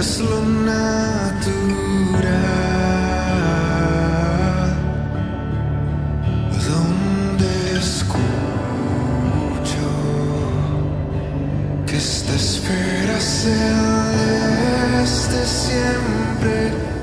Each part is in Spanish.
es lo natural. Donde escucho que esta espera sea este siempre.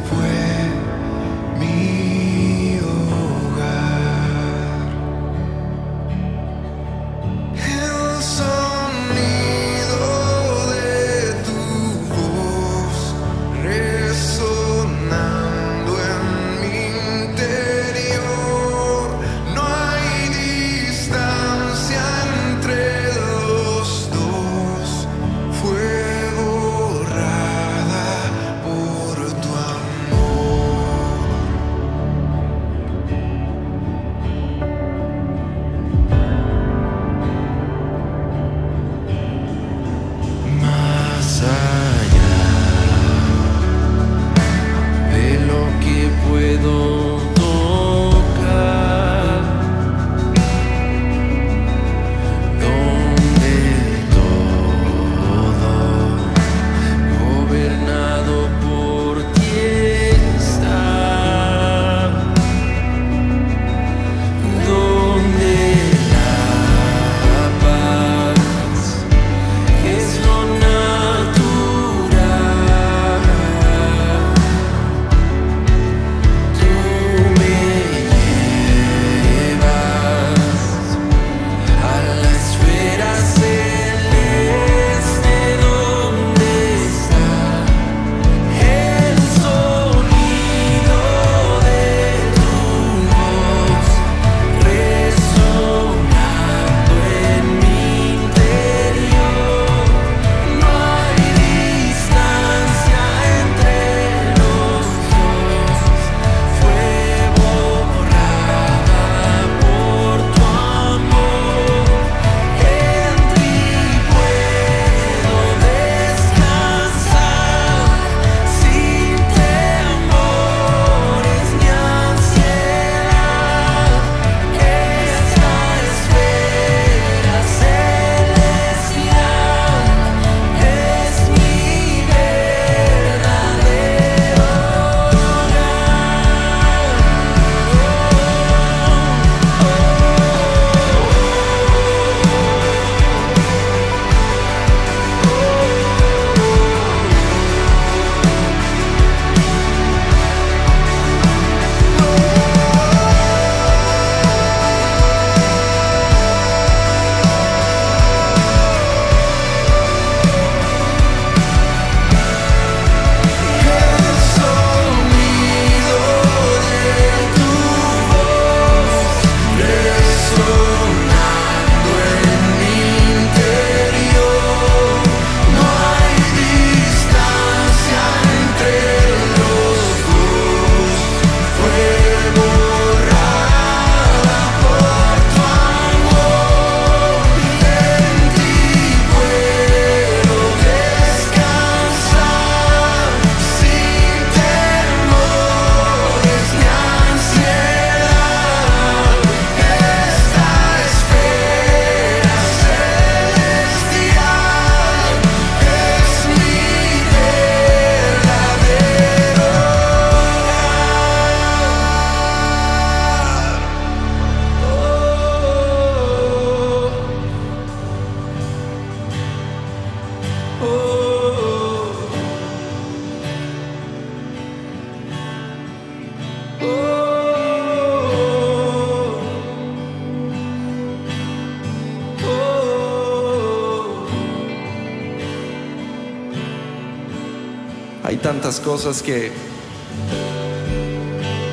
Hay tantas cosas que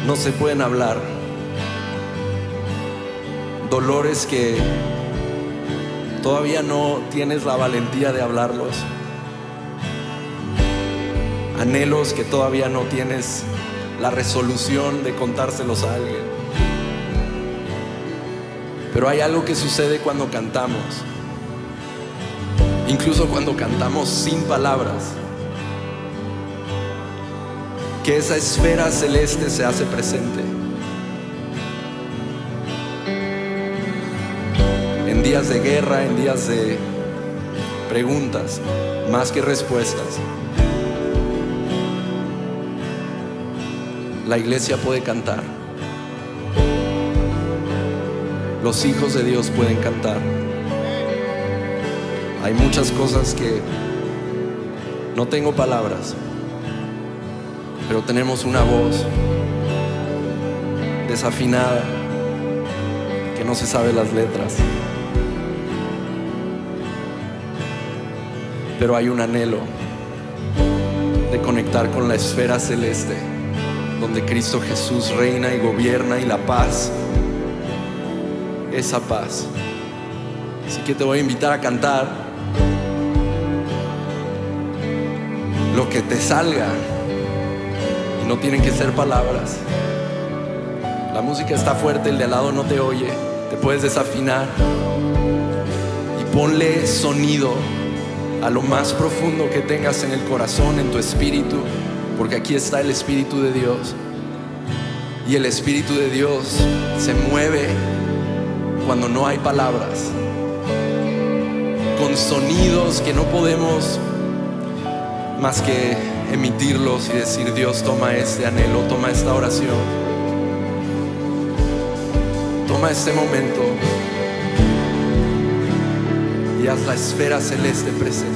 no se pueden hablar. Dolores que todavía no tienes la valentía de hablarlos. Anhelos que todavía no tienes la resolución de contárselos a alguien. Pero hay algo que sucede cuando cantamos. Incluso cuando cantamos sin palabras. Que esa esfera celeste se hace presente. En días de guerra, en días de preguntas, más que respuestas. La iglesia puede cantar. Los hijos de Dios pueden cantar. Hay muchas cosas que no tengo palabras, pero tenemos una voz desafinada que no se sabe las letras. Pero hay un anhelo de conectar con la esfera celeste, donde Cristo Jesús reina y gobierna y la paz, esa paz. Así que te voy a invitar a cantar lo que te salga. No tienen que ser palabras. La música está fuerte, el de al lado no te oye. Te puedes desafinar. Y ponle sonido a lo más profundo que tengas en el corazón, en tu espíritu. Porque aquí está el Espíritu de Dios. Y el Espíritu de Dios se mueve cuando no hay palabras. Con sonidos que no podemos más que emitirlos y decir, Dios, toma este anhelo, toma esta oración, toma este momento y haz la esfera celeste presente.